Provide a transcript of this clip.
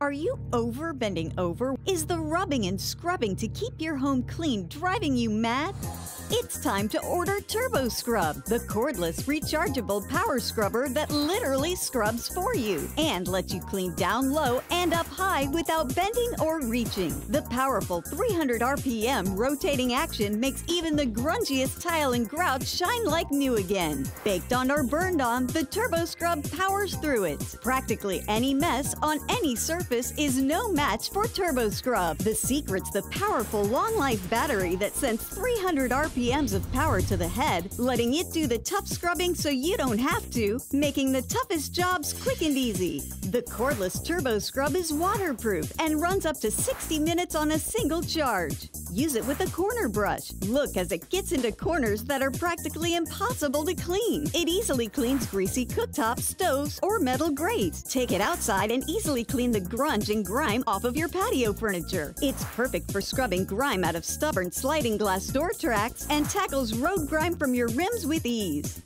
Are you over bending over? Is the rubbing and scrubbing to keep your home clean driving you mad? It's time to order Turbo Scrub, the cordless, rechargeable power scrubber that literally scrubs for you and lets you clean down low and up high without bending or reaching. The powerful 300 RPM rotating action makes even the grungiest tile and grout shine like new again. Baked on or burned on, the Turbo Scrub powers through it. Practically any mess on any surface is no match for Turbo Scrub. The secret's the powerful long life battery that sends 300 RPM RPMs of power to the head, letting it do the tough scrubbing so you don't have to, making the toughest jobs quick and easy. The cordless turbo scrub is waterproof and runs up to 60 minutes on a single charge. Use it with a corner brush. Look as it gets into corners that are practically impossible to clean. It easily cleans greasy cooktops, stoves, or metal grates. Take it outside and easily clean the grunge and grime off of your patio furniture. It's perfect for scrubbing grime out of stubborn sliding glass door tracks and tackles road grime from your rims with ease.